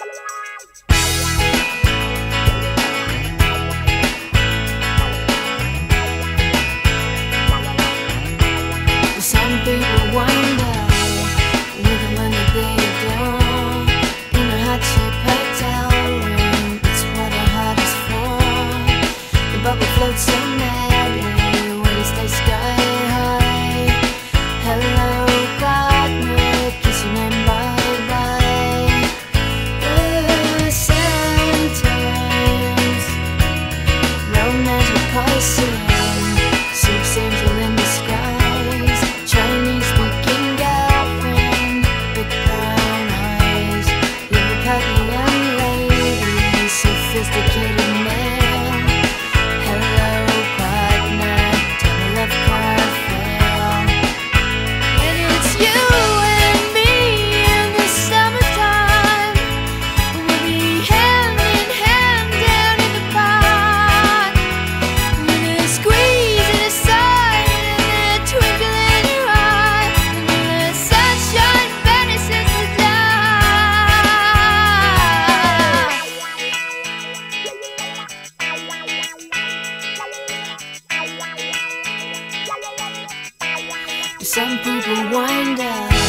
Some Some people wind up